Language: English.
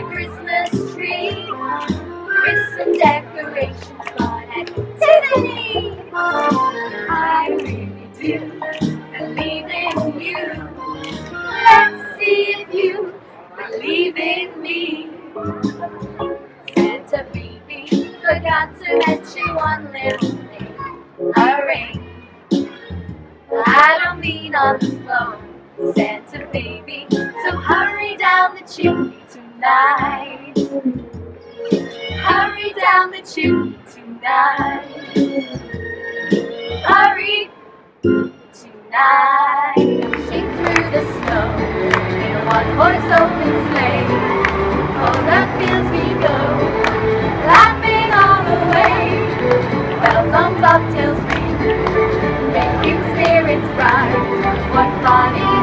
my Christmas tree with some decorations bought at Tiffany. I really do believe in you. Let's see if you believe in me. Santa baby forgot to mention one little thing. A ring. I don't mean on the phone. Santa baby, so hurry down the chimney tonight. Hurry down the chimney tonight. Hurry tonight. Dashing through the snow in a one-horse open sleigh. Oh, the fields we go, laughing all the way. Bells on bobtails ring, making spirits bright. What fun